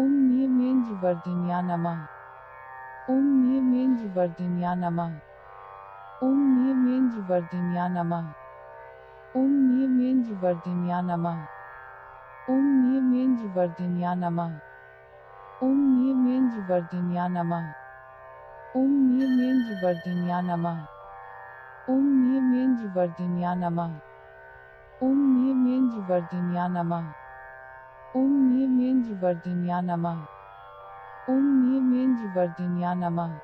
ॐ नियमेन्द्रवर्धिन्या नमः। ॐ नियमेन्द्रवर्धिन्या नमः। ॐ नियमेन्द्रवर्धिन्या नमः। ॐ नियमेन्द्रवर्धिन्या नमः। ॐ नियमेन्द्रवर्धिन्या नमः। ॐ नियमेन्द्रवर्धिन्या नमः। ॐ नियमेन्द्रवर्धिन्या नमः। ॐ नियमेन्द्रवर्धिन्या नमः। ॐ नियमेन्द्रवर्धिन्या नमः। नियमेंद्र वर्धन्या नमः। ओम नियमेंद्र वर्धन्या नमः।